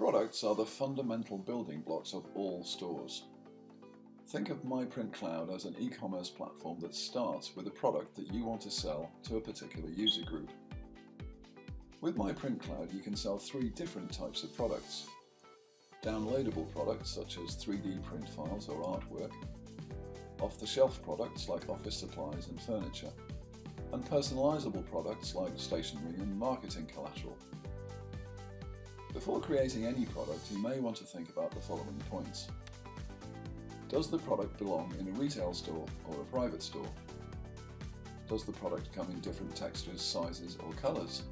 Products are the fundamental building blocks of all stores. Think of MyPrintCloud as an e-commerce platform that starts with a product that you want to sell to a particular user group. With MyPrintCloud you can sell three different types of products. Downloadable products such as 3D print files or artwork, off-the-shelf products like office supplies and furniture, and personalizable products like stationery and marketing collateral. Before creating any product, you may want to think about the following points. Does the product belong in a retail store or a private store? Does the product come in different textures, sizes or colours?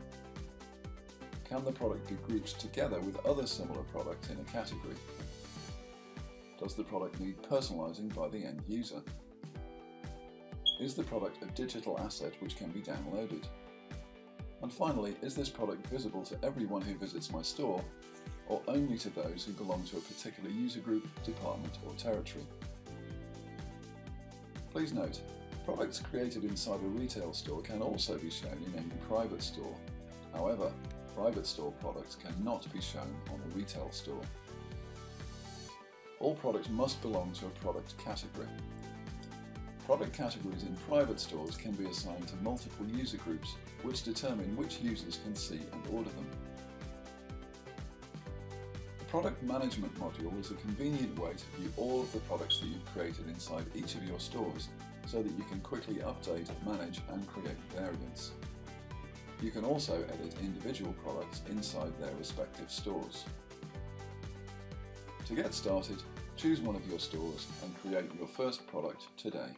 Can the product be grouped together with other similar products in a category? Does the product need personalising by the end user? Is the product a digital asset which can be downloaded? And finally, is this product visible to everyone who visits my store, or only to those who belong to a particular user group, department or territory? Please note, products created inside a retail store can also be shown in any private store. However, private store products cannot be shown on a retail store. All products must belong to a product category. Product categories in private stores can be assigned to multiple user groups, which determine which users can see and order them. The Product Management module is a convenient way to view all of the products that you've created inside each of your stores so that you can quickly update, manage and create variants. You can also edit individual products inside their respective stores. To get started, choose one of your stores and create your first product today.